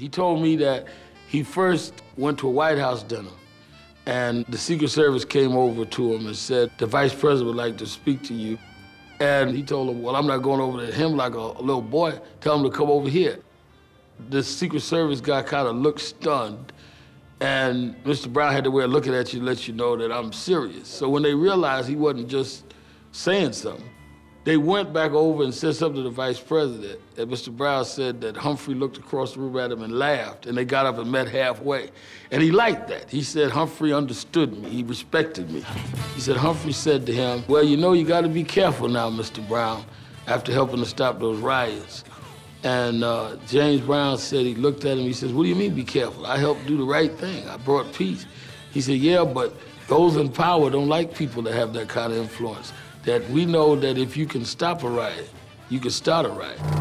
He told me that he first went to a White House dinner and the Secret Service came over to him and said, the vice president would like to speak to you. And he told him, well, I'm not going over to him like a, a little boy. Tell him to come over here. The Secret Service guy kind of looked stunned. And Mr. Brown had to of looking at you to let you know that I'm serious. So when they realized he wasn't just saying something, they went back over and said something to the vice president. And Mr. Brown said that Humphrey looked across the room at him and laughed, and they got up and met halfway. And he liked that. He said Humphrey understood me. He respected me. He said Humphrey said to him, well, you know, you got to be careful now, Mr. Brown, after helping to stop those riots. And uh, James Brown said, he looked at him, he says, what do you mean be careful? I helped do the right thing. I brought peace. He said, yeah, but those in power don't like people that have that kind of influence that we know that if you can stop a riot, you can start a riot.